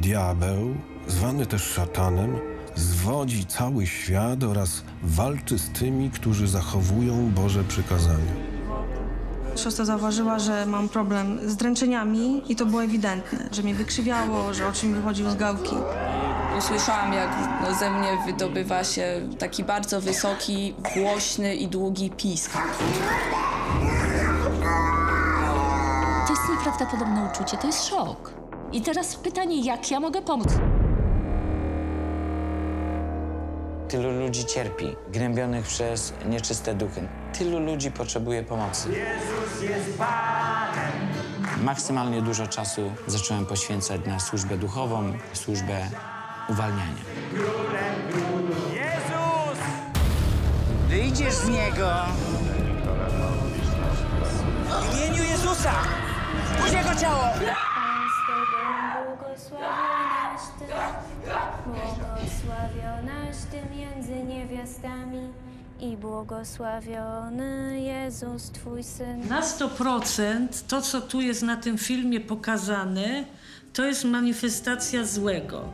Diabeł, zwany też szatanem, zwodzi cały świat oraz walczy z tymi, którzy zachowują Boże przykazania. Siostra zauważyła, że mam problem z dręczeniami i to było ewidentne, że mnie wykrzywiało, że oczy mi wychodziły z gałki. Usłyszałam, jak ze mnie wydobywa się taki bardzo wysoki, głośny i długi pisk. To jest nieprawdopodobne uczucie, to jest szok. I teraz pytanie, jak ja mogę pomóc? Tylu ludzi cierpi, gnębionych przez nieczyste duchy. Tylu ludzi potrzebuje pomocy. Maksymalnie dużo czasu zacząłem poświęcać na służbę duchową, służbę uwalniania. Wyjdziesz z niego! W imieniu Jezusa! Puść jego ciało! Błogosławionaś Ty, błogosławionaś Ty między niewiastami i błogosławiony Jezus, Twój Syn. Na 100% to, co tu jest na tym filmie pokazane, to jest manifestacja złego.